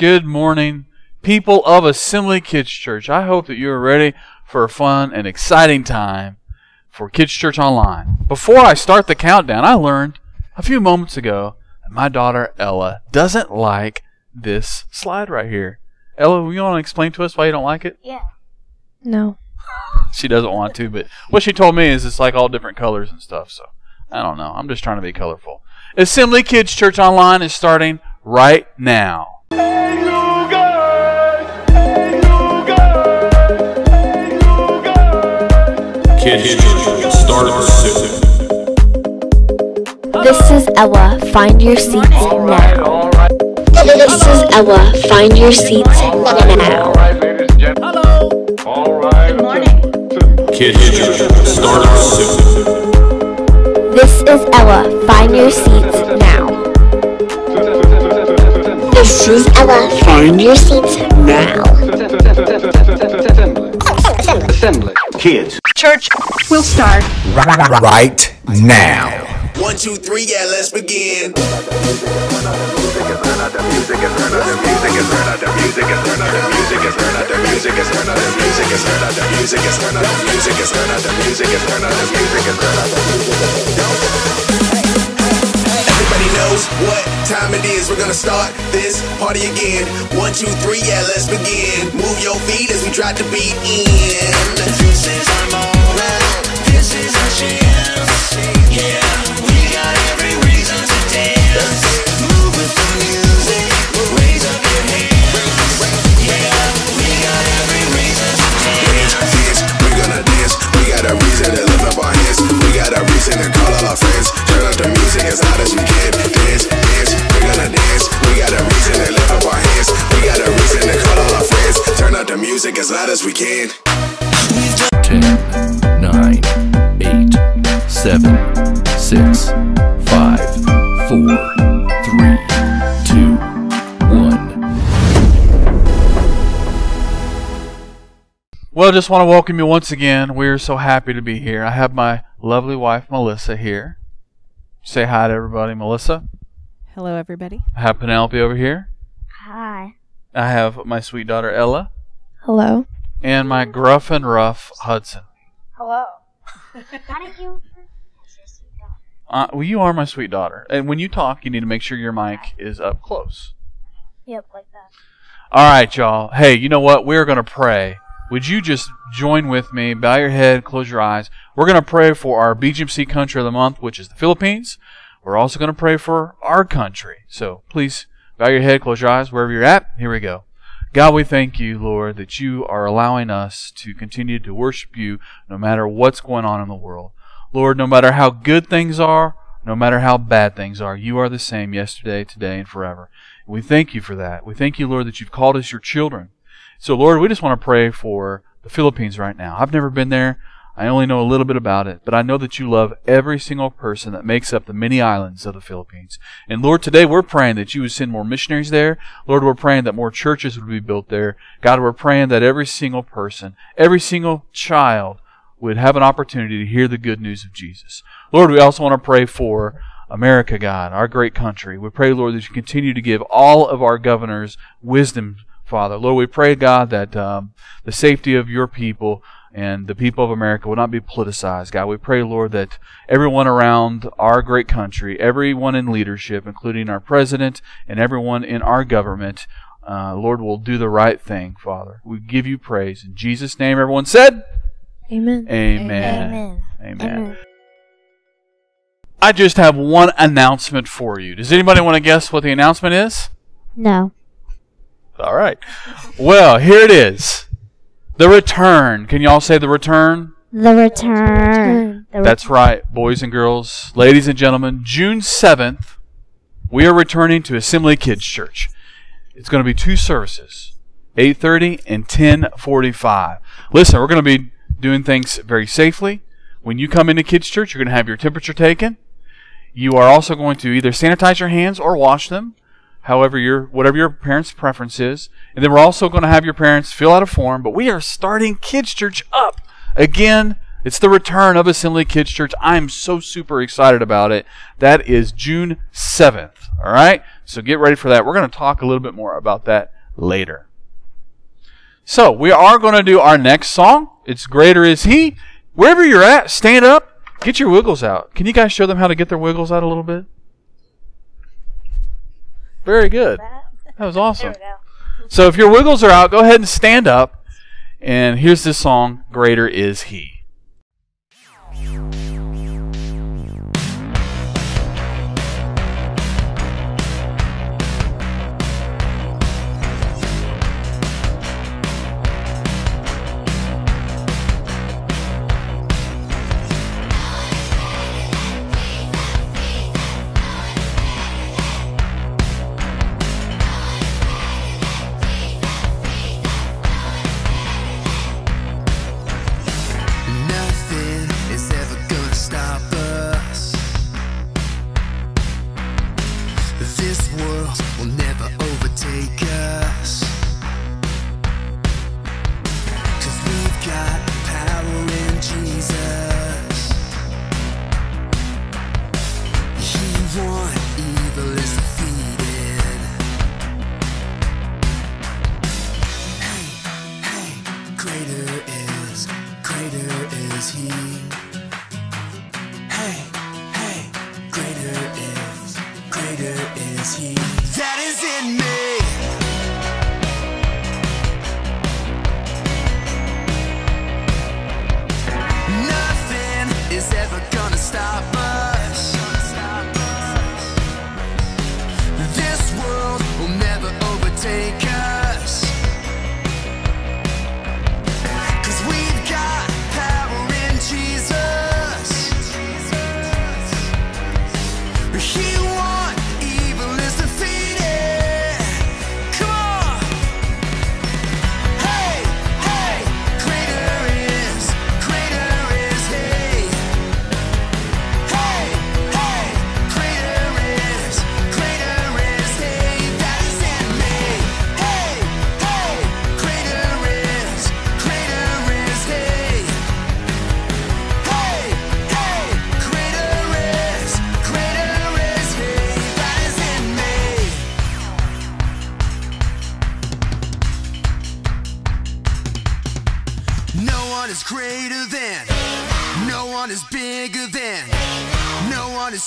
Good morning, people of Assembly Kids Church. I hope that you are ready for a fun and exciting time for Kids Church Online. Before I start the countdown, I learned a few moments ago that my daughter Ella doesn't like this slide right here. Ella, will you want to explain to us why you don't like it? Yeah. No. She doesn't want to, but what she told me is it's like all different colors and stuff. So I don't know. I'm just trying to be colorful. Assembly Kids Church Online is starting right now. Kids start soon. This is Ella. Find your seats now. This is Ella. Find your seats now. Kids start soon. This is Ella. Find your seats now. This is Ella. Find your seats now. Assembly. Kids. Church We'll start. Right now. One, two, three, yeah, let's begin. Knows what time it is. We're gonna start this party again. One, two, three, yeah, let's begin. Move your feet as we try to beat in. This is our moment. This is our chance. Yeah, we got every reason to dance. Move with the music. Raise up your hands. Yeah, we got every reason to dance. Dance, we're gonna dance. We got a reason to lift up our hands. We got a reason to call all our friends. Turn up the music as loud as we can. Dance, dance, we're gonna dance. We got a reason to lift up our hands. We got a reason to call all our friends. Turn up the music as loud as we can. 10, 9, 8, 7, 6, 5, 4, 3, 2, 1. Well, just want to welcome you once again. We're so happy to be here. I have my lovely wife, Melissa, here. Say hi to everybody, Melissa. Hello, everybody. I have Penelope over here. Hi. I have my sweet daughter, Ella. Hello. And my gruff and rough Hudson. Hello. How did you? Uh, well, you are my sweet daughter. And when you talk, you need to make sure your mic is up close. Yep, like that. All right, y'all. Hey, you know what? We're going to pray. Would you just join with me? Bow your head, close your eyes. We're going to pray for our BGMC country of the month, which is the Philippines. We're also going to pray for our country. So please bow your head, close your eyes, wherever you're at. Here we go. God, we thank you, Lord, that you are allowing us to continue to worship you no matter what's going on in the world. Lord, no matter how good things are, no matter how bad things are, you are the same yesterday, today, and forever. We thank you for that. We thank you, Lord, that you've called us your children. So, Lord, we just want to pray for the Philippines right now. I've never been there. I only know a little bit about it, but I know that you love every single person that makes up the many islands of the Philippines. And Lord, today we're praying that you would send more missionaries there. Lord, we're praying that more churches would be built there. God, we're praying that every single person, every single child would have an opportunity to hear the good news of Jesus. Lord, we also want to pray for America, God, our great country. We pray, Lord, that you continue to give all of our governors wisdom, Father. Lord, we pray, God, that um, the safety of your people and the people of America will not be politicized. God, we pray, Lord, that everyone around our great country, everyone in leadership, including our president and everyone in our government, uh, Lord, will do the right thing, Father. We give you praise. In Jesus' name, everyone said, Amen. Amen. Amen. Amen. I just have one announcement for you. Does anybody want to guess what the announcement is? No. All right. Well, here it is. The return. Can y'all say the return? The return. The That's right, boys and girls, ladies and gentlemen. June 7th, we are returning to Assembly Kids Church. It's going to be two services, 8:30 and 10:45. Listen, we're going to be doing things very safely. When you come into Kids Church, you're going to have your temperature taken. You are also going to either sanitize your hands or wash them, however your whatever your parents' preference is. And then we're also going to have your parents fill out a form. But we are starting Kids Church up again It's the return of Assembly Kids Church. I'm so super excited about it. That is June 7th. All right? So get ready for that. We're going to talk a little bit more about that later. So we are going to do our next song. It's Greater Is He. Wherever you're at, stand up, get your wiggles out. Can you guys show them how to get their wiggles out a little bit? Very good. That was awesome. So if your wiggles are out, go ahead and stand up. And here's this song, Greater Is He. This world will never overtake us. Cause we've got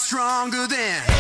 stronger than.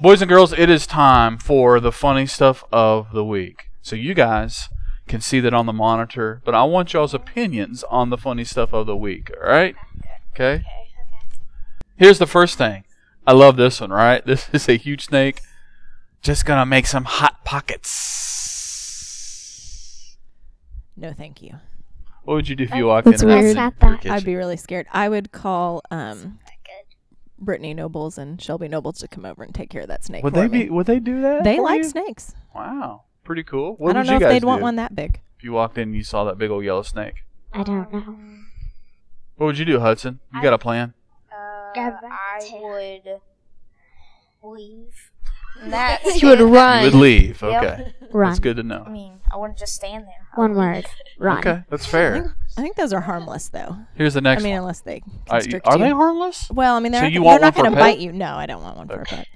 Boys and girls, it is time for the funny stuff of the week. So you guys can see that on the monitor, but I want y'all's opinions on the funny stuff of the week, all right? Okay? Here's the first thing. I love this one, right? This is a huge snake. Just gonna make some hot pockets. No, thank you. What would you do if you walked That's in and weird. your that. kitchen? I'd be really scared. I would call um, Brittany Nobles and Shelby Nobles to come over and take care of that snake. Would for they me. be? Would they do that? They for like you? snakes. Wow, pretty cool. What I don't would know you if they'd want one that big. If you walked in and you saw that big old yellow snake, I don't know. what would you do, Hudson? You got a plan? Uh, Go back I would leave. That He would run. You would leave. Yep. Okay. Run. That's good to know. I mean, I wouldn't just stand there. One word. Run. Okay, that's fair. I think those are harmless, though. Here's the next I mean, one. unless they Are, constrict are you. they harmless? Well, I mean, they're So not, you they're not one for going to pet? bite you. No, I don't want one for a pet.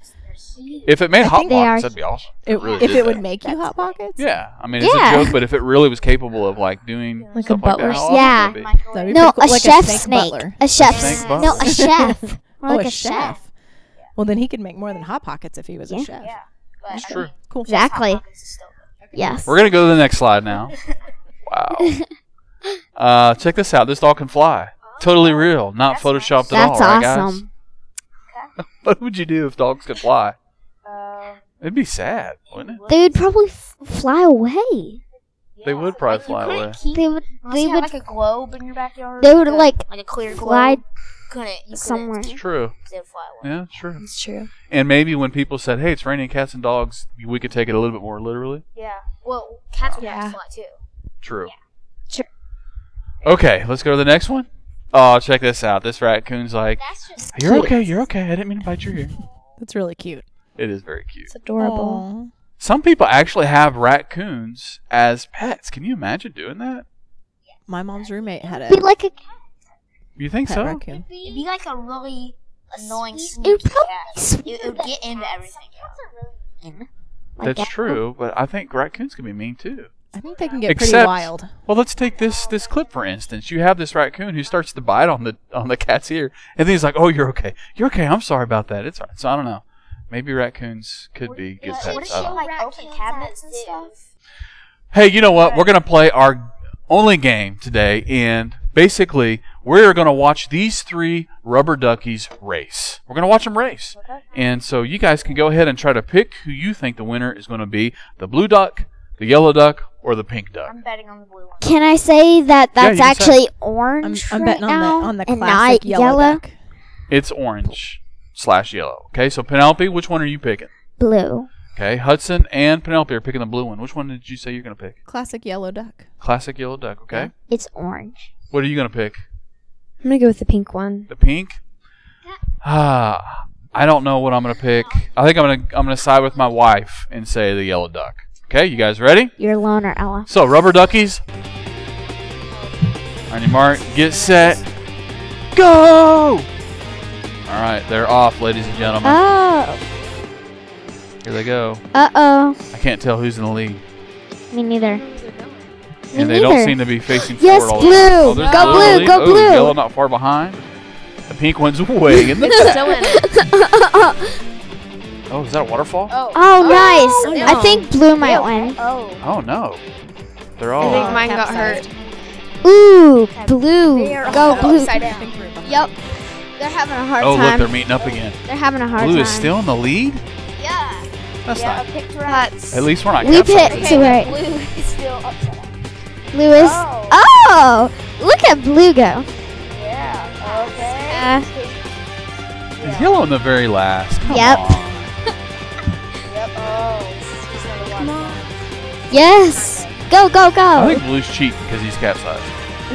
If it made I hot think they pockets, are- that'd be awesome. It, really if did it would that. make you hot pockets? Yeah, I mean, it's Yeah. a joke, but if it really was capable of like doing Like a stuff like that, butler how awesome Yeah. would that be? That'd be No, pretty cool. a like chef a snake, snake. butler. A chef. snake No, a chef. More Oh, like a a chef. Chef. Well, then he could make more than hot pockets if he was Yeah. a chef. Yeah. But That's I true. mean, Cool. Exactly. Yes. We're gonna go to the next slide now. Wow. uh, check this out. This dog can fly. Totally real, not photoshopped at all. That's right, guys? awesome. what would you do if dogs could fly? Uh, It'd be sad, wouldn't it? They would probably f- fly away. They would probably fly away. They would. They you had, would. like a globe in your backyard. They would like like a clear fly globe. Couldn't you couldn't. It's true. Fly. Yeah, it's true. It's true. And maybe when people said, "Hey, it's raining cats and dogs," we could take it a little bit more literally. Yeah. Well, cats would have Yeah. to fly too. True. Sure. Okay, let's go to the next one. Oh, check this out. This raccoon's like, "You're cute. okay. You're okay. I didn't mean to bite your ear." That's really cute. It is very cute. It's adorable. Aw. Some people actually have raccoons as pets. Can you imagine doing that? My mom's roommate had a Be like a. You think pet so? raccoon. It'd be like a really annoying It sneaky would cat. It, it would get into everything. Like That's that. true, but I think raccoons can be mean too. I think they can get Except, pretty wild. well, let's take this this clip for instance. You have this raccoon who starts to bite on the on the cat's ear, and then he's like, "Oh, you're okay. You're okay. I'm sorry about that. It's all right." So I don't know. Maybe raccoons could be good What pets. if I you don't know. like open cabinets and stuff? Hey, you know what? We're gonna play our only game today, and basically, we're gonna watch these three rubber duckies race. We're gonna watch them race, and so you guys can go ahead and try to pick who you think the winner is gonna be: the blue duck, the yellow duck, or the pink duck. I'm betting on the blue one. Can I say that that's you can say. actually I'm, orange I'm right betting on the now on the and classic not yellow, yellow? duck. It's orange slash yellow. Okay, so Penelope, which one are you picking? Blue. Okay, Hudson and Penelope are picking the blue one. Which one did you say you're gonna pick? Classic yellow duck. Classic yellow duck. Okay. It's orange. What are you gonna pick? I'm gonna go with the pink one. The pink? Ah, I don't know what I'm gonna pick. I think I'm gonna I'm gonna side with my wife and say the yellow duck. Okay, you guys ready? You're loner, Ella. So rubber duckies. On your mark, get set, go! All right, they're off, ladies and gentlemen. Oh. Here they go. Uh oh. I can't tell who's in the lead, Me neither. And they neither. don't seem to be facing Yes, forward all the blue. time. Oh, oh there's Go in blue, lead. go Oh, blue. Yellow not far behind. The pink one's way in the It's back. still in it. Oh, is that a waterfall? Oh. Oh, oh nice. Oh, no. I think blue might win. Oh. Oh no. They're all. I all. think uh, mine got hurt. Ooh, blue. They are Go blue. upside down. Yep. They're having a hard time. oh, look, they're meeting up again. They're having a hard Blue time. Blue is still in the lead. Yeah. That's yeah, not. I picked right. At least we're not. We capsizing. picked right. Blue is still upside down. Blue is. Oh. Oh, look at blue go. Yeah. Okay. Uh, Is yellow in the very last? Come Yep. on. Yep. Oh. He's another one. yes. Go, go, go. I think Blue's cheating because he's capsized.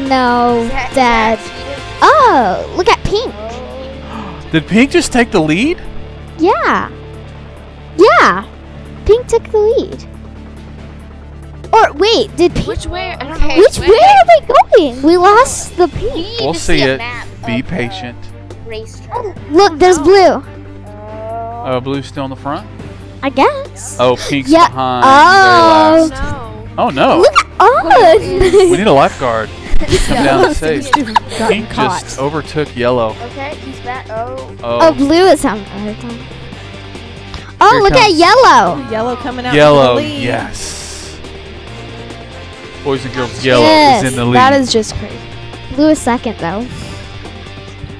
No, Is Dad. that? Oh, look at pink. Did Pink just take the lead? Yeah. Yeah. Pink took the lead. Or wait, did pink? Which way? I. Which way are they going? We lost the pink. We'll to see it. Be patient. racetrack. Oh, look, there's oh, blue. Oh, Blue's still in the front. I guess. Oh, Pink's Yeah. behind. Oh. Last. No. Oh no. Look at We need a lifeguard. Come down and save. These two got Pink caught. just overtook yellow. Okay, he's back. Oh. oh, Oh, blue is having a hard time. Oh, Here look at yellow. Yellow coming out. yellow. with the lead. Yes. Boys and girls, yellow Yes, is in the lead. That is just crazy. Blue is second though.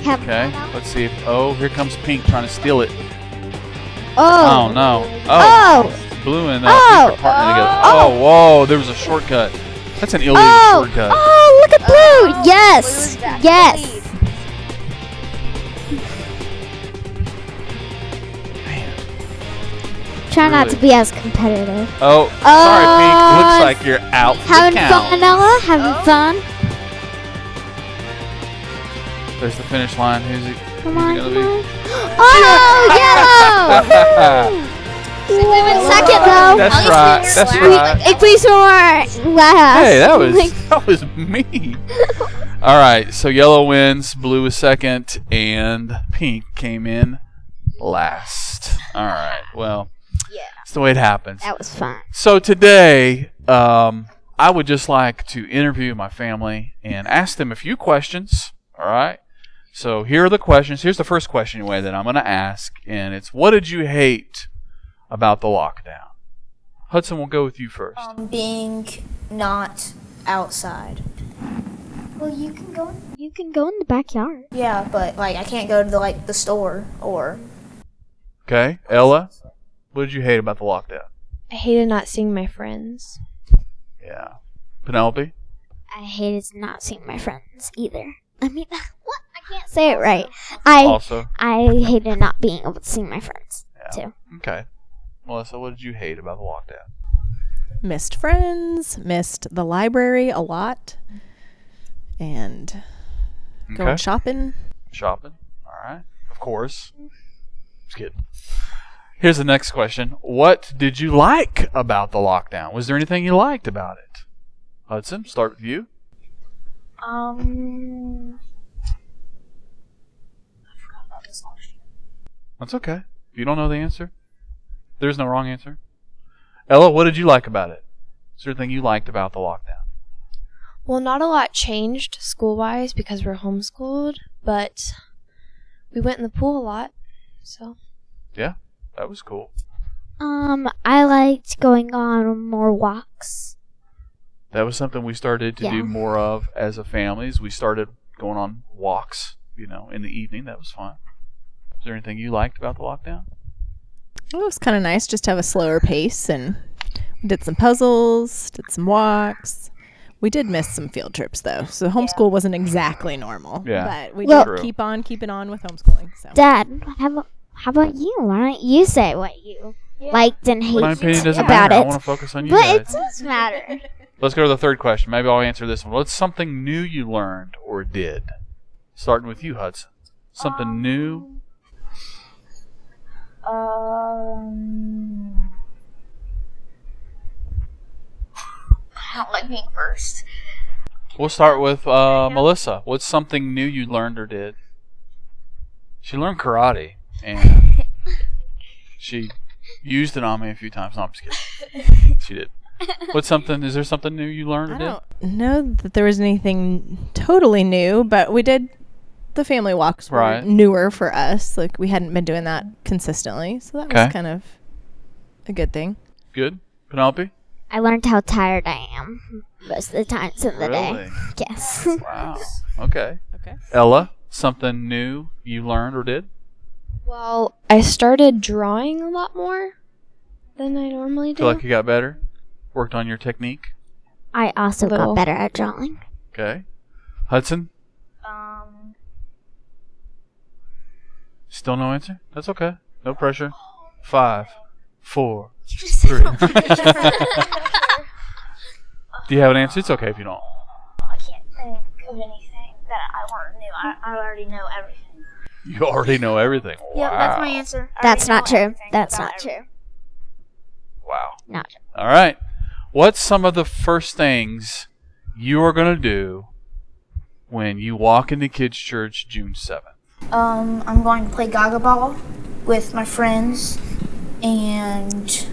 Have- Okay, let's see if. Oh, here comes Pink trying to steal it. Oh. Oh no. Oh, Oh. Blue and uh, Oh. Pink are partnering together. Oh. Oh, whoa, there was a shortcut. That's an illegal Oh. shortcut. Oh, look at blue. Oh, Blue yes. is back in the Yes. Lead. Try not to be as competitive. Oh, sorry, Pink. Oh, Looks like you're out Having the count. fun, Ella? Having Oh. fun? There's the finish line. Who's it? Come who's on, it come gonna on. Oh, yellow! be? second though. That's right. That's right. Ik please more last. Hey, that was Like, that was me. All right, so yellow wins, blue was second, and pink came in last. All right, well, Yeah. it's the way it happens. That was fun. So today, um, I would just like to interview my family and ask them a few questions. All right. So here are the questions. Here's the first question, anyway, that I'm going to ask, and it's, "What did you hate about the lockdown?" Hudson, we'll go with you first. Um, being not outside. Well, you can go. You can go in the backyard. Yeah, but like I can't go to the like the store or Okay, Ella, what did you hate about the lockdown? I hated not seeing my friends. Yeah, Penelope. I hated not seeing my friends either. I mean, what? I can't say it right. I Also. I hated not being able to see my friends too. Okay, Melissa, what did you hate about the lockdown? Missed friends, missed the library a lot, and going shopping. Shopping. All right. Of course. Just kidding. Here's the next question. What did you like about the lockdown? Was there anything you liked about it? Hudson, start with you. um I forgot about this year. That's okay. If you don't know the answer, there's no wrong answer. Ella, what did you like about it? Is there anything you liked about the lockdown? Well, not a lot changed school wise because we're homeschooled, but we went in the pool a lot. So, Yeah, that was cool. Um, I liked going on more walks. That was something we started to Yeah. do more of as a family. Is we started going on walks, you know, in the evening. That was fun. Is there anything you liked about the lockdown? It was kind of nice just to have a slower pace and we did some puzzles, did some walks. We did miss some field trips though, so homeschool wasn't exactly normal. Yeah. but we Well- did True. keep on keeping on with homeschooling. So Dad, how about how about you? Why don't you say what you liked and hated My opinion doesn't about matter. I it? want to focus on you but guys. it does matter. Let's go to the third question. Maybe I'll answer this one. What's something new you learned or did? Starting with you, Hudson. Something new. Um I don't like being first. We'll start with uh, Melissa. What's something new you learned or did? She learned karate, and she used it on me a few times. No, I'm just kidding. She did. What's something? Is there something new you learned or I don't know that there was anything totally new, but we did the family walks were Right. newer for us. Like we hadn't been doing that consistently, so that Okay. was kind of a good thing. Good. Penelope. I learned how tired I am most of the times of the Really? day. Yes. Wow. Okay. Okay. Ella. Something new you learned or did? Well, I started drawing a lot more than I normally do. Feel like you got better? Worked on your technique? I also got better at drawing. Okay. Hudson? Um Still no answer? That's okay. No pressure. Five, four, three. Do you have an answer? It's okay if you don't. I can't think of anything that I learned new. I, I already know everything. You already know everything. Wow. Yep, that's my answer. I That's already not know true. everything That's about not everything. true. Wow. Not true. All right. What's some of the first things you are going to do when you walk into kids' church June 7th? Um, I'm going to play Gaga Ball with my friends and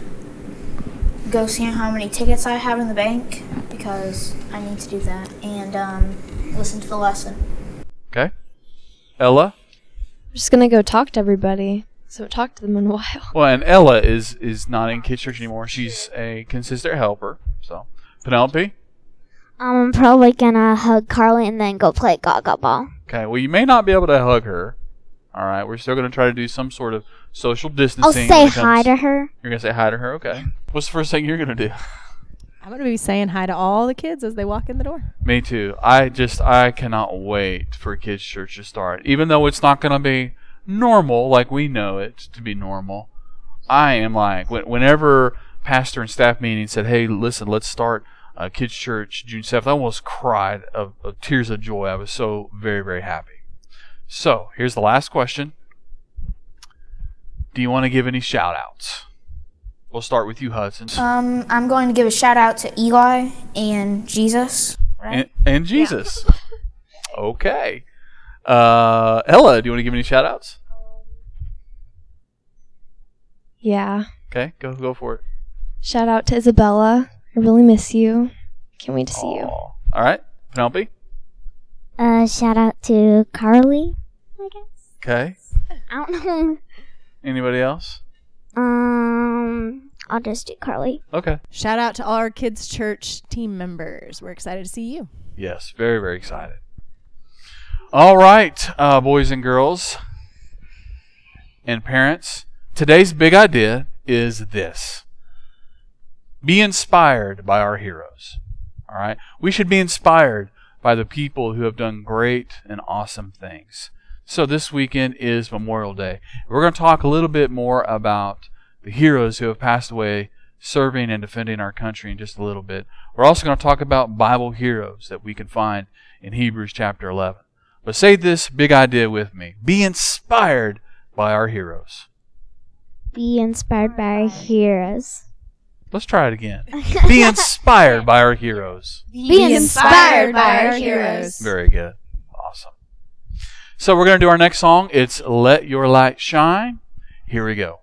go see how many tickets I have in the bank because I need to do that and um, listen to the lesson. Okay. Ella? I'm just gonna go talk to everybody. So haven't talked to them in a while. Well, and Ella is is not in kids' church anymore. She's a consistent helper. So, Penelope? Um, I'm probably gonna hug Carly and then go play Gaga Ball. Okay, well, you may not be able to hug her. All right, we're still going to try to do some sort of social oh, distancing. I'll say comes- hi to her. You're going to say hi to her? Okay. What's the first thing you're going to do? I'm gonna be saying hi to all the kids as they walk in the door. Me too. I just, I cannot wait for kids' church to start. Even though it's not going to be normal like we know it to be normal, I am like, whenever pastor and staff meeting said, hey, listen, let's start kids' church June 7th, I almost cried of, of tears of joy. I was so very, very happy. So, here's the last question. Do you want to give any shout outs? We'll start with you, Hudson. Um, I'm going to give a shout out to Eli and Jesus. and, and Jesus. Okay. Uh, Ella, do you want to give any shout outs? Yeah. Okay, go go for it. Shout out to Isabella. I really miss you. Can't wait to see you. All right, Penelope. Uh, shout out to Carly. I guess. Okay. I don't know. Anybody else? Um, I'll just do Carly. Okay. Shout out to all our kids' church team members. We're excited to see you. Yes, very very excited. All right, uh, boys and girls, and parents. Today's big idea is this: be inspired by our heroes. All right, we should be inspired by the people who have done great and awesome things. So this weekend is Memorial Day. We're going to talk a little bit more about the heroes who have passed away serving and defending our country in just a little bit. We're also going to talk about Bible heroes that we can find in Hebrews chapter 11. But say this big idea with me. Be inspired by our heroes. Be inspired by our heroes. Let's try it again. Be inspired by our heroes. Be inspired by our heroes. Very good. So we're going to do our next song. It's Let Your Light Shine. Here we go.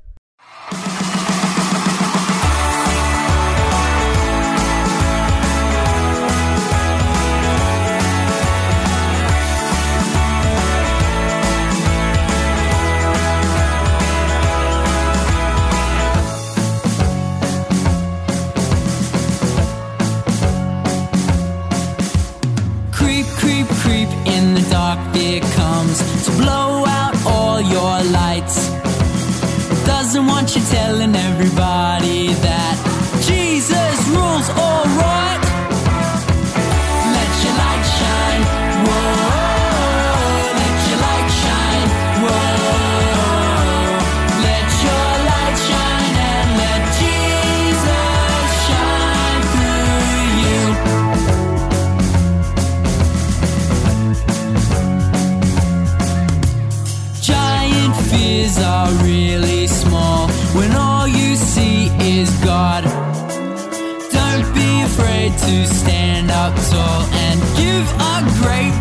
Doesn't want you telling everybody that Jesus rules alright. To stand up tall. And give a great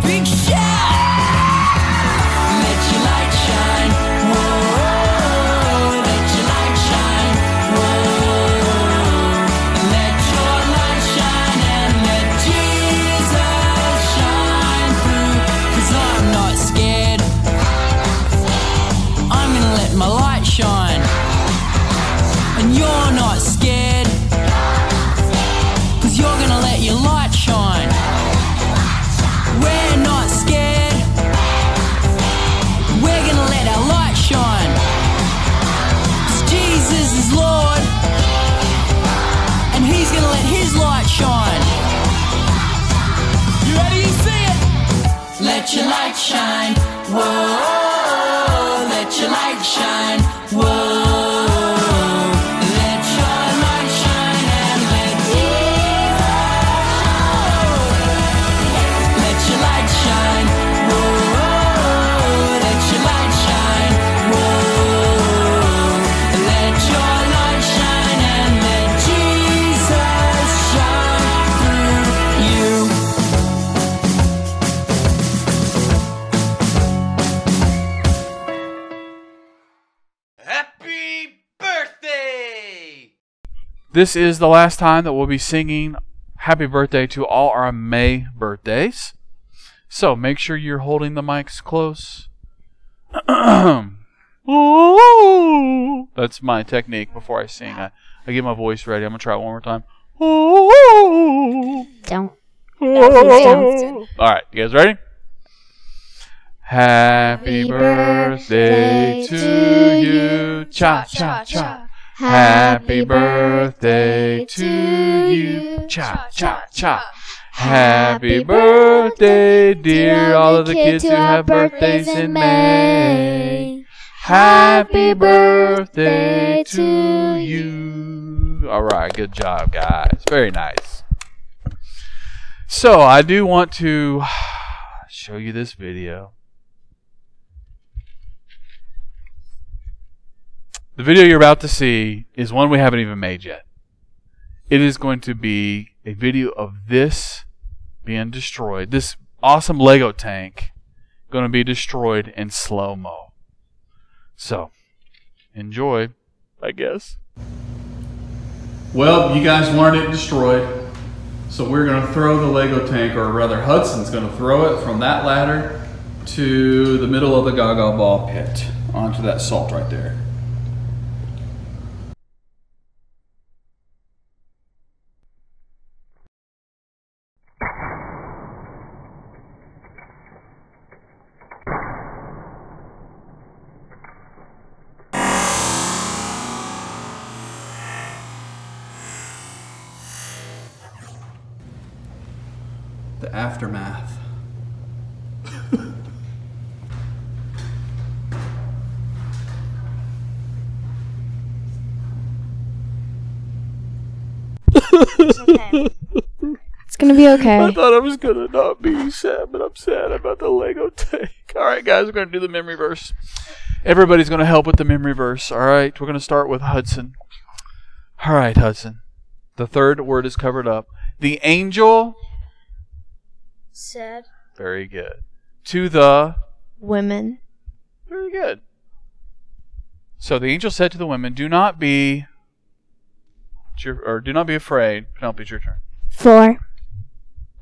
This is the last time that we'll be singing happy birthday to all our May birthdays. So make sure you're holding the mics close. Ooh. That's my technique before I sing. I, I get my voice ready. I'm going to try it one more time. Ooh. Don't. All right, you guys ready? Happy birthday to you. Cha cha cha. Happy birthday to you. Cha cha cha. Happy birthday, dear all of the kids who have birthdays in May. Happy birthday to you. All right, good job, guys. Very nice. So, I do want to show you this video. The video you're about to see is one we haven't even made yet. It is going to be a video of this being destroyed. This awesome Lego tank going to be destroyed in slow mo. So, enjoy, I guess. Well, you guys wanted it destroyed. So we're going to throw the Lego tank, or rather Hudson's going to throw it from that ladder to the middle of the Gaga Ball pit onto that salt right there. Be okay. I thought I was gonna not be sad, but I'm sad about the Lego tank. All right, guys, we're gonna do the memory verse. Everybody's gonna help with the memory verse. All right, we're gonna start with Hudson. All right, Hudson. The third word is covered up. The angel. Said. Very good. To the. Women. Very good. So the angel said to the women, "Do not be, or do not be afraid." Penelope, it's your turn. Four.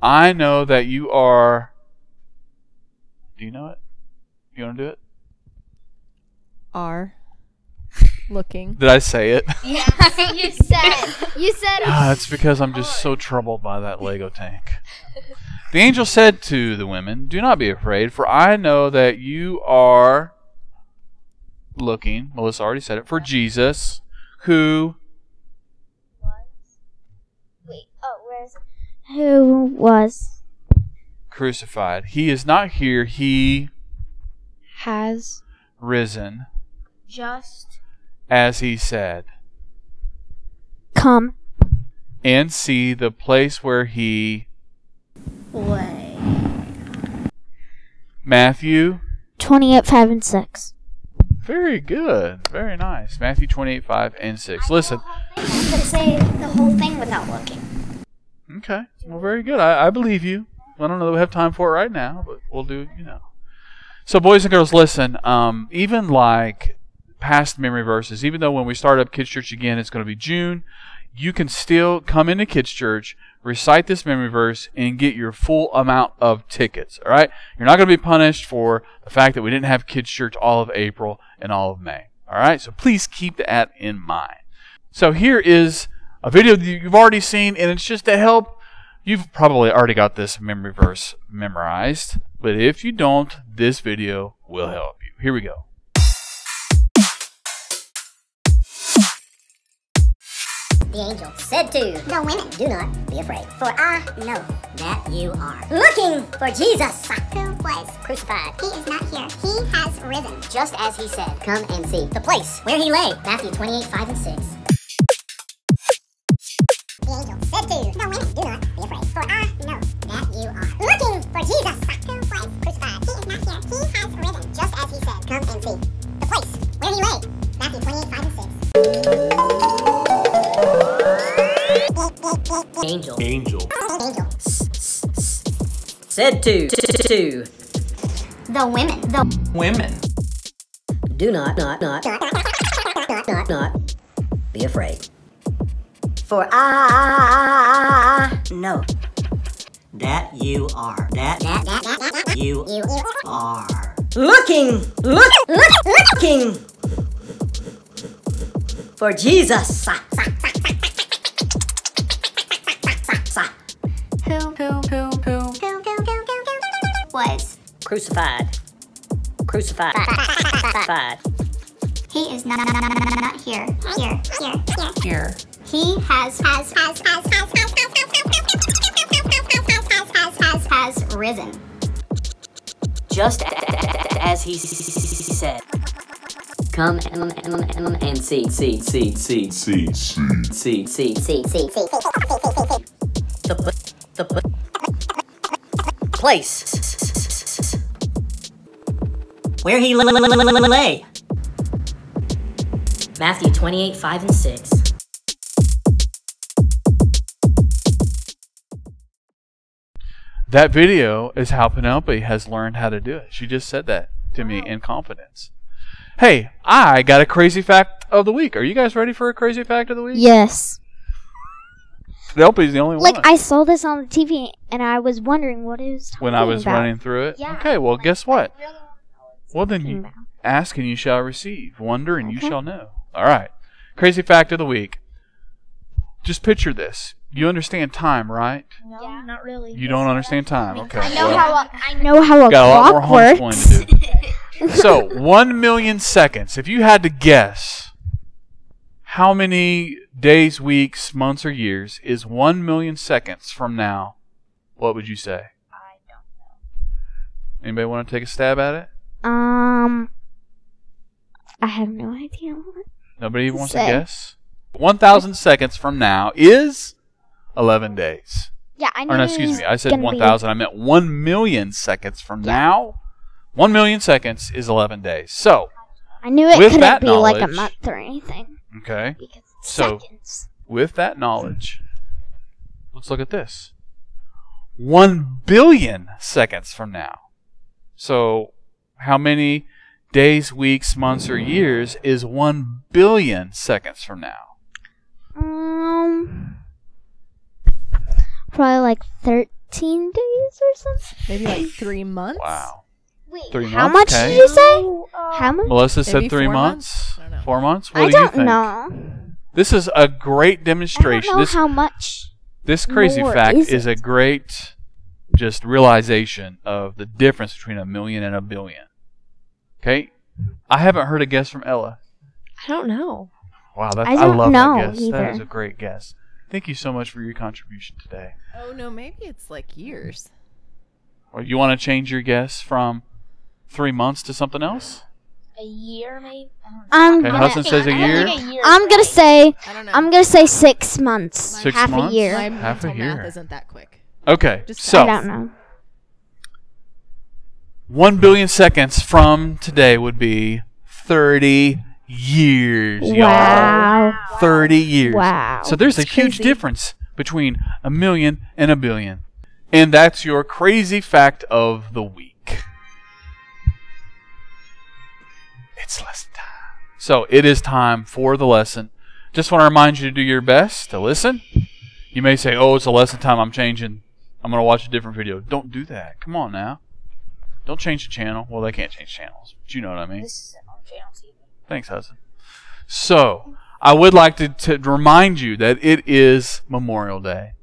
I know that you are. Do you know it? You want to do it? Are looking. Did I say it? Yeah, you said. You said. Ah, it's because I'm just so troubled by that Lego tank. The angel said to the women, Do not be afraid, for I know that you are looking, Melissa already said it, for Jesus, who Wait. Oh, where's? Who was? crucified. He is not here, he Has. risen, Just as he said. Come. And see the place where he. lay. Matthew. Twenty-eight, five, and six. Very good. Very nice. Matthew 28, 5, and 6. Listen. I could say the whole thing without looking. Okay. Well, very good. I, I believe you. I don't know that we have time for it right now, but we'll do, you know. So, boys and girls, listen. Um, even like past memory verses, even though when we start up Kids Church again, it's going to be June, you can still come into Kids Church, recite this memory verse, and get your full amount of tickets. All right? You're not going to be punished for the fact that we didn't have Kids Church all of April and all of May. All right? So, please keep that in mind. So, here is a video that you've already seen, and it's just to help. You've probably already got this memory verse memorized, but if you don't, this video will help you. Here we go. The angel said to the women, Do not be afraid, for I know that you are looking for Jesus, who was crucified. He is not here. He has risen, just as he said. Come and see the place where he lay. Matthew 28, 5 and 6. Said to, to, to The women. The women. Do not, not, not, not, not, not be afraid. For I know that you are, that, that, that, that, that you, you are looking, look, look, looking for Jesus. Crucified. Crucified. Crucified. He is not, not, not, not, not here. Here, here, here. Here. He has, has, has, has, has, has, has, has, has, has, has, has, has risen. Just as he said. Come and, and, and, see, see, see, see, see, see, see, see, See, see, see. the, the place where he lay. Matthew 28, 5 and 6. That video is how Penelope has learned how to do it. She just said that to me in confidence. Hey, I got a crazy fact of the week. Are you guys ready for a crazy fact of the week? Yes. Penelope's the only Like one. Like I saw this on the TV and I was wondering what it was. when I was about. running through it. Yeah. Okay, well, guess what? Well, then you about. ask and you shall receive. Wonder and you shall know. All right. Crazy fact of the week. Just picture this. You understand time, right? No, not really. You don't understand time. Okay. I know well, how a, I know how a got a lot more clock works. to do. so, one million seconds. If you had to guess how many days, weeks, months, or years is one million seconds from now, what would you say? I don't know. Anybody want to take a stab at it? Um, I have no idea. What Nobody wants to guess? 1,000 seconds from now is 11 days. Yeah, I know. Or no, excuse me. I said be- 1,000. I meant 1 million seconds from now. 1 million seconds is 11 days. So, I knew it couldn't be like a month or anything. okay. Because So, seconds. with that knowledge, let's look at this. 1 billion seconds from now. So, how many days, weeks, months, or years is 1 billion seconds from now? Um, probably like thirteen days or something. Maybe like three months. Wow. Wait, Three how months, much okay. did you say? how much? Melissa said Maybe three four months. months? Four months. What I do don't you think? know. This is a great I don't demonstration. know This how much. this crazy more fact is is a great just realization of the difference between a million and a billion. Okay, I haven't heard a guess from Ella. I don't know. Wow, that's, I I, don't love know that guess. That either. is a great guess. Thank you so much for your contribution today. Oh no, maybe it's like years. Or you want to change your guess from three months to something else? A year, maybe. I'm um, Okay, gonna, Hudson says a year. I'm gonna say. I don't know. I'm gonna say six months. Six half months? a year. My Half a year. math isn't that quick. Okay, Just- so I don't know. One billion seconds from today would be 30 years, y'all. Wow. 30 years. Wow. So there's a huge crazy. difference between a million and a billion. And that's your crazy fact of the week. It's lesson time. So it is time for the lesson. Just want to remind you to do your best to listen. You may say, oh, it's a lesson time. I'm changing. I'm going to watch a different video. Don't do that. Come on now. Don't change the channel. Well, they can't change channels, but you know what I mean. This is on channel TV. Thanks, Hudson. So, I would like to, to remind you that it is Memorial Day.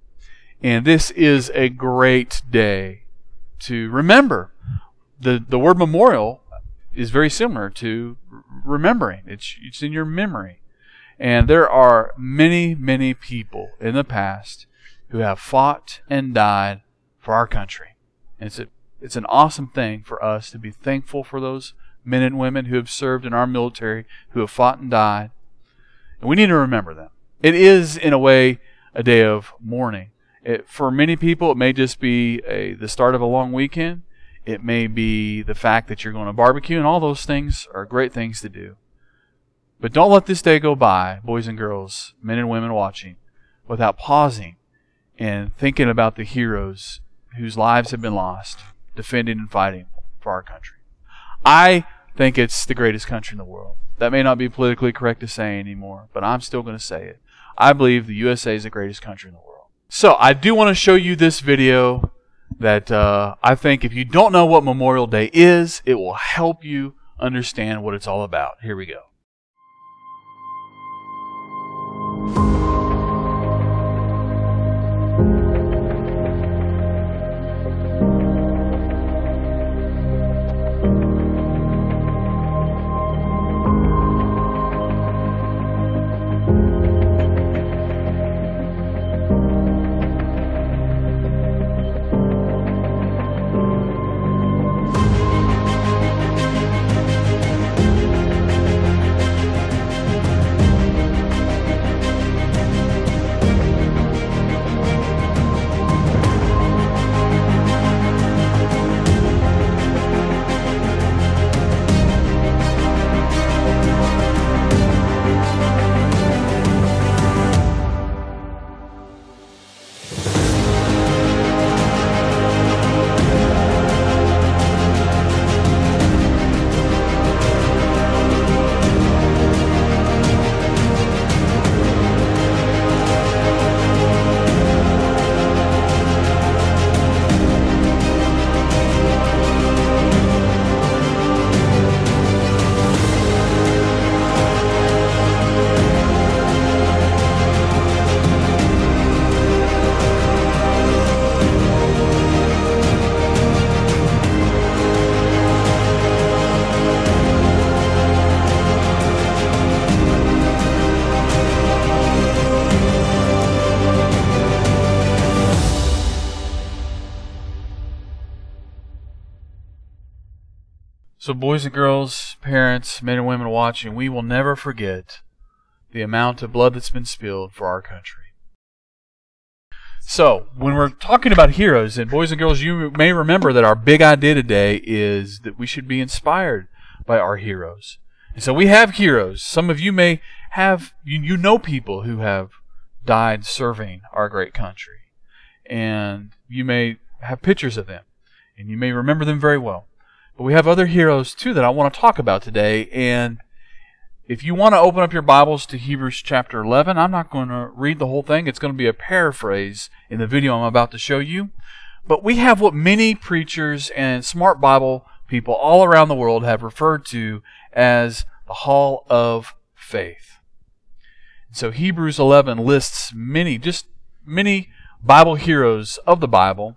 And this is a great day to remember. The, the word memorial is very similar to remembering, it's, it's in your memory. And there are many, many people in the past who have fought and died for our country. And it's, a, it's an awesome thing for us to be thankful for those men and women who have served in our military, who have fought and died. And we need to remember them. It is, in a way, a day of mourning. It, for many people, it may just be a, the start of a long weekend. It may be the fact that you're going to barbecue, and all those things are great things to do. But don't let this day go by, boys and girls, men and women watching, without pausing and thinking about the heroes whose lives have been lost defending and fighting for our country. I think it's the greatest country in the world. That may not be politically correct to say anymore, but I'm still going to say it. I believe the USA is the greatest country in the world. So I do want to show you this video that uh, I think if you don't know what Memorial Day is, it will help you understand what it's all about. Here we go. So, boys and girls, parents, men and women watching, we will never forget the amount of blood that's been spilled for our country. So, when we're talking about heroes, and boys and girls, you may remember that our big idea today is that we should be inspired by our heroes. And so we have heroes. Some of you may have, you, you know people who have died serving our great country. And you may have pictures of them. And you may remember them very well. But we have other heroes too that I want to talk about today. And if you want to open up your Bibles to Hebrews chapter 11, I'm not going to read the whole thing. It's going to be a paraphrase in the video I'm about to show you. But we have what many preachers and smart Bible people all around the world have referred to as the Hall of Faith. So Hebrews 11 lists many, just many Bible heroes of the Bible.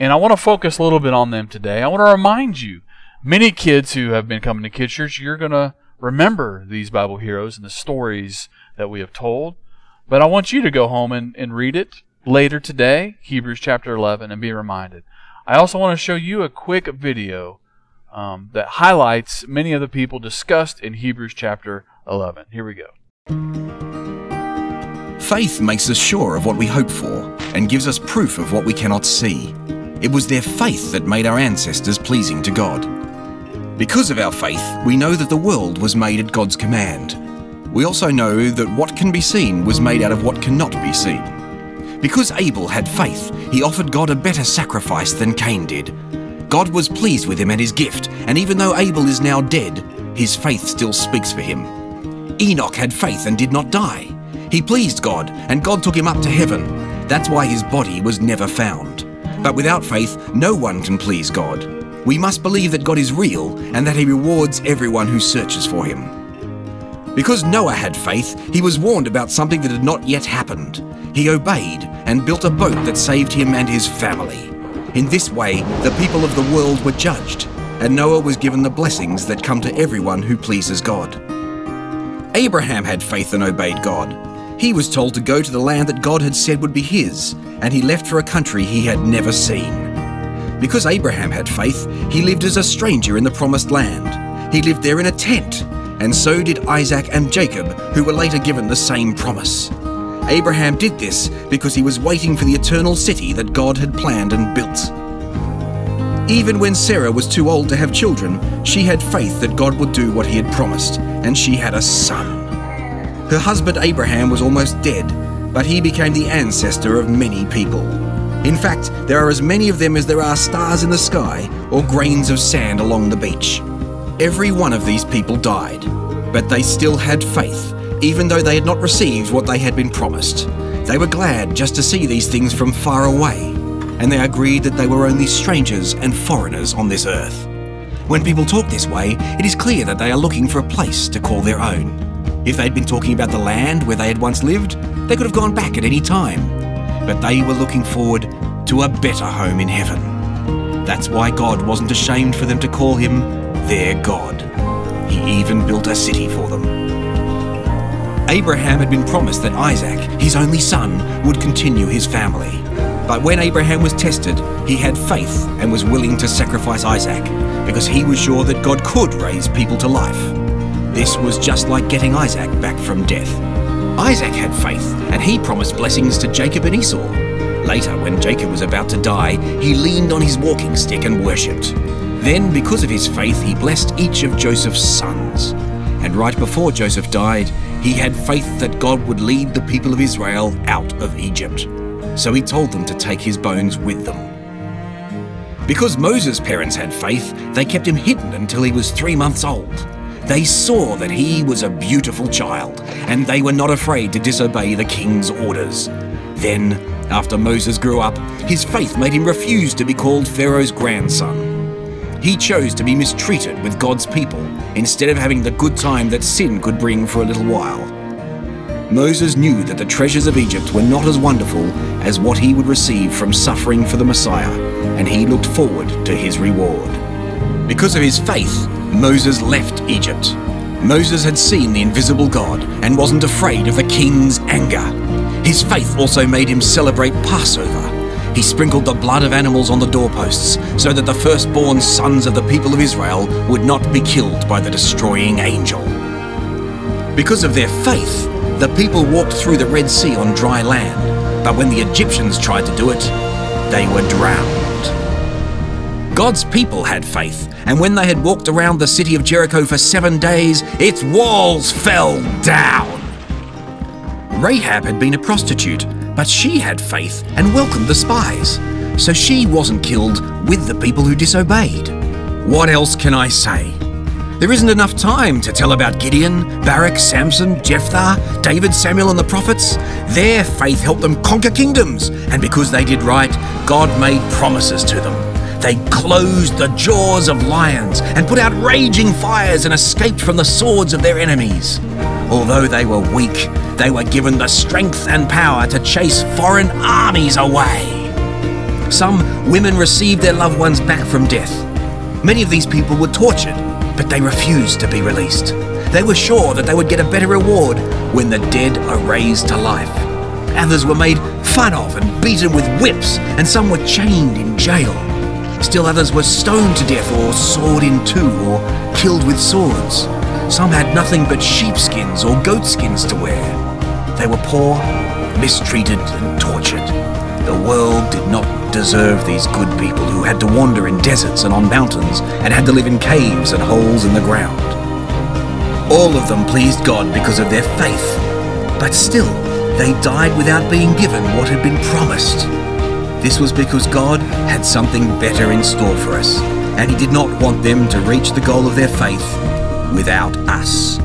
And I want to focus a little bit on them today. I want to remind you, many kids who have been coming to Kids Church, you're going to remember these Bible heroes and the stories that we have told. But I want you to go home and, and read it later today, Hebrews chapter 11, and be reminded. I also want to show you a quick video um, that highlights many of the people discussed in Hebrews chapter 11. Here we go. Faith makes us sure of what we hope for and gives us proof of what we cannot see. It was their faith that made our ancestors pleasing to God. Because of our faith, we know that the world was made at God's command. We also know that what can be seen was made out of what cannot be seen. Because Abel had faith, he offered God a better sacrifice than Cain did. God was pleased with him and his gift, and even though Abel is now dead, his faith still speaks for him. Enoch had faith and did not die. He pleased God, and God took him up to heaven. That's why his body was never found. But without faith, no one can please God. We must believe that God is real and that he rewards everyone who searches for him. Because Noah had faith, he was warned about something that had not yet happened. He obeyed and built a boat that saved him and his family. In this way, the people of the world were judged, and Noah was given the blessings that come to everyone who pleases God. Abraham had faith and obeyed God. He was told to go to the land that God had said would be his, and he left for a country he had never seen. Because Abraham had faith, he lived as a stranger in the promised land. He lived there in a tent, and so did Isaac and Jacob, who were later given the same promise. Abraham did this because he was waiting for the eternal city that God had planned and built. Even when Sarah was too old to have children, she had faith that God would do what he had promised, and she had a son. Her husband Abraham was almost dead, but he became the ancestor of many people. In fact, there are as many of them as there are stars in the sky or grains of sand along the beach. Every one of these people died, but they still had faith, even though they had not received what they had been promised. They were glad just to see these things from far away, and they agreed that they were only strangers and foreigners on this earth. When people talk this way, it is clear that they are looking for a place to call their own. If they'd been talking about the land where they had once lived, they could have gone back at any time. But they were looking forward to a better home in heaven. That's why God wasn't ashamed for them to call him their God. He even built a city for them. Abraham had been promised that Isaac, his only son, would continue his family. But when Abraham was tested, he had faith and was willing to sacrifice Isaac because he was sure that God could raise people to life. This was just like getting Isaac back from death. Isaac had faith, and he promised blessings to Jacob and Esau. Later, when Jacob was about to die, he leaned on his walking stick and worshipped. Then, because of his faith, he blessed each of Joseph's sons. And right before Joseph died, he had faith that God would lead the people of Israel out of Egypt. So he told them to take his bones with them. Because Moses' parents had faith, they kept him hidden until he was three months old. They saw that he was a beautiful child, and they were not afraid to disobey the king's orders. Then, after Moses grew up, his faith made him refuse to be called Pharaoh's grandson. He chose to be mistreated with God's people instead of having the good time that sin could bring for a little while. Moses knew that the treasures of Egypt were not as wonderful as what he would receive from suffering for the Messiah, and he looked forward to his reward. Because of his faith, Moses left Egypt. Moses had seen the invisible God and wasn't afraid of the king's anger. His faith also made him celebrate Passover. He sprinkled the blood of animals on the doorposts so that the firstborn sons of the people of Israel would not be killed by the destroying angel. Because of their faith, the people walked through the Red Sea on dry land, but when the Egyptians tried to do it, they were drowned. God's people had faith, and when they had walked around the city of Jericho for seven days, its walls fell down. Rahab had been a prostitute, but she had faith and welcomed the spies, so she wasn't killed with the people who disobeyed. What else can I say? There isn't enough time to tell about Gideon, Barak, Samson, Jephthah, David, Samuel, and the prophets. Their faith helped them conquer kingdoms, and because they did right, God made promises to them. They closed the jaws of lions and put out raging fires and escaped from the swords of their enemies. Although they were weak, they were given the strength and power to chase foreign armies away. Some women received their loved ones back from death. Many of these people were tortured, but they refused to be released. They were sure that they would get a better reward when the dead are raised to life. Others were made fun of and beaten with whips, and some were chained in jail. Still others were stoned to death or sawed in two or killed with swords. Some had nothing but sheepskins or goatskins to wear. They were poor, mistreated, and tortured. The world did not deserve these good people who had to wander in deserts and on mountains and had to live in caves and holes in the ground. All of them pleased God because of their faith, but still, they died without being given what had been promised. This was because God had something better in store for us, and He did not want them to reach the goal of their faith without us.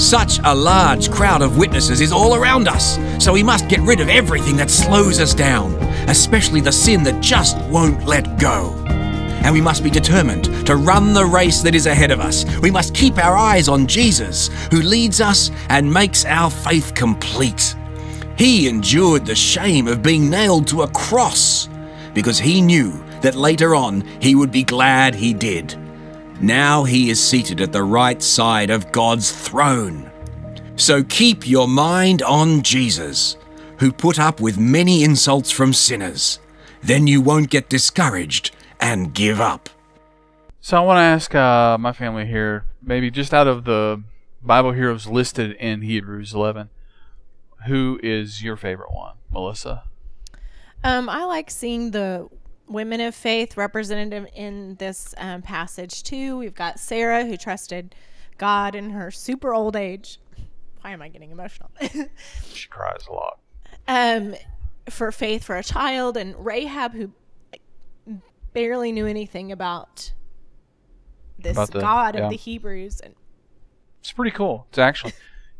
Such a large crowd of witnesses is all around us, so we must get rid of everything that slows us down, especially the sin that just won't let go. And we must be determined to run the race that is ahead of us. We must keep our eyes on Jesus, who leads us and makes our faith complete. He endured the shame of being nailed to a cross because he knew that later on he would be glad he did. Now he is seated at the right side of God's throne. So keep your mind on Jesus, who put up with many insults from sinners. Then you won't get discouraged and give up. So I want to ask uh, my family here, maybe just out of the Bible heroes listed in Hebrews 11, who is your favorite one, Melissa? Um, I like seeing the women of faith represented in this um, passage too. We've got Sarah who trusted God in her super old age. Why am I getting emotional? she cries a lot. Um, for faith for a child, and Rahab who barely knew anything about this About the- God yeah. of the Hebrews, and It's pretty cool. It's actually,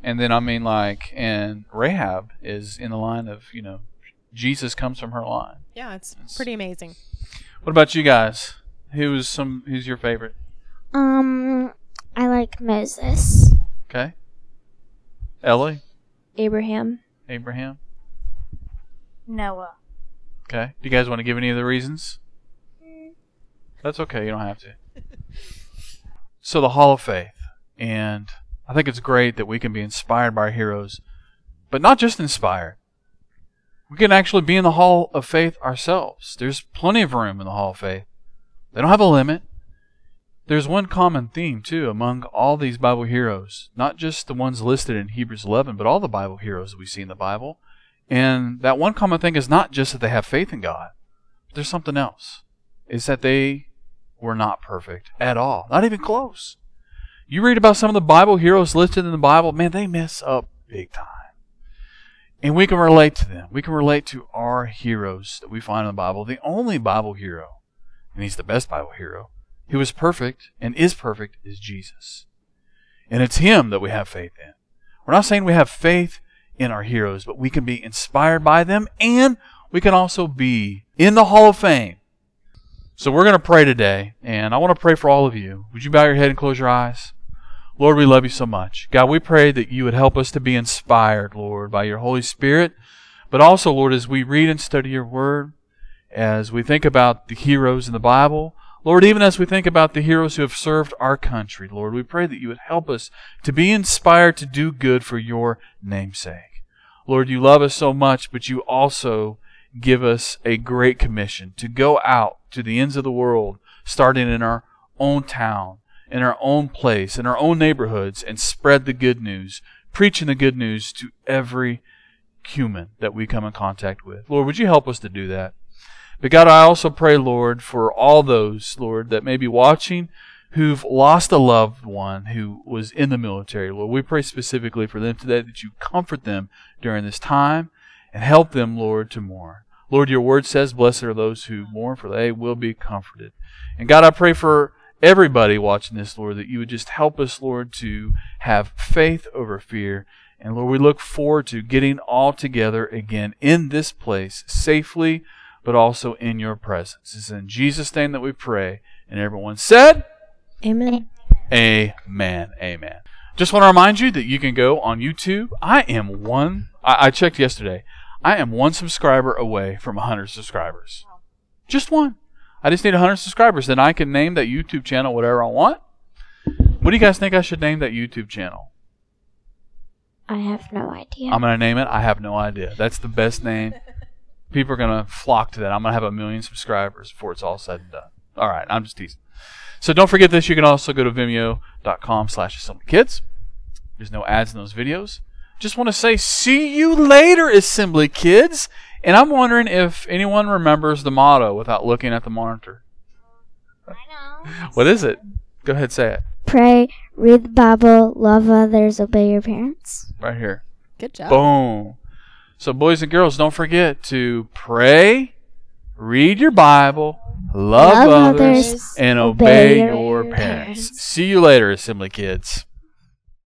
and then I mean like, and Rahab is in the line of you know, Jesus comes from her line. yeah, it's pretty amazing. What about you guys? Who's some? Who's your favorite? Um, I like Moses. Okay. Ellie, Abraham. Abraham. Noah. Okay. Do you guys want to give any of the reasons? That's okay. You don't have to. So the Hall of Faith, and I think it's great that we can be inspired by our heroes, but not just inspired. We can actually be in the Hall of Faith ourselves. There's plenty of room in the Hall of Faith. They don't have a limit. There's one common theme too among all these Bible heroes, not just the ones listed in Hebrews 11, but all the Bible heroes that we see in the Bible. And that one common thing is not just that they have faith in God, there's something else. Is that they were not perfect at all, not even close. You read about some of the Bible heroes listed in the Bible, man, they mess up big time. And we can relate to them. We can relate to our heroes that we find in the Bible. The only Bible hero, and he's the best Bible hero, who is perfect and is perfect is Jesus. And it's him that we have faith in. We're not saying we have faith in our heroes, but we can be inspired by them and we can also be in the Hall of Fame. So we're going to pray today, and I want to pray for all of you. Would you bow your head and close your eyes? Lord, we love you so much. God, we pray that you would help us to be inspired, Lord, by your Holy Spirit. But also, Lord, as we read and study your word, as we think about the heroes in the Bible, Lord, even as we think about the heroes who have served our country, Lord, we pray that you would help us to be inspired to do good for your namesake. Lord, you love us so much, but you also give us a great commission to go out to the ends of the world, starting in our own town, in our own place, in our own neighborhoods, and spread the good news, preaching the good news to every human that we come in contact with. Lord, would you help us to do that? But God, I also pray, Lord, for all those, Lord, that may be watching who've lost a loved one who was in the military. Lord, we pray specifically for them today that you comfort them during this time and help them, Lord, to mourn. Lord, your word says, Blessed are those who mourn, for they will be comforted. And God, I pray for everybody watching this, Lord, that you would just help us, Lord, to have faith over fear. And Lord, we look forward to getting all together again in this place safely, but also in your presence. It's in Jesus' name that we pray. And everyone said, Amen. Amen. Amen. Just want to remind you that you can go on YouTube. I am one, I, I checked yesterday. I am one subscriber away from 100 subscribers. Just one. I just need 100 subscribers. Then I can name that YouTube channel whatever I want. What do you guys think I should name that YouTube channel? I have no idea. I'm going to name it. I have no idea. That's the best name. People are going to flock to that. I'm going to have a million subscribers before it's all said and done. All right. I'm just teasing. So don't forget this. You can also go to vimeo.com slash assembly kids. There's no ads in those videos. Just want to say, see you later, assembly kids. And I'm wondering if anyone remembers the motto without looking at the monitor. I know. What is it? Go ahead, say it. Pray, read the Bible, love others, obey your parents. Right here. Good job. Boom. So, boys and girls, don't forget to pray, read your Bible, love, Love others, others, and obey obey your your parents. See you later, assembly kids.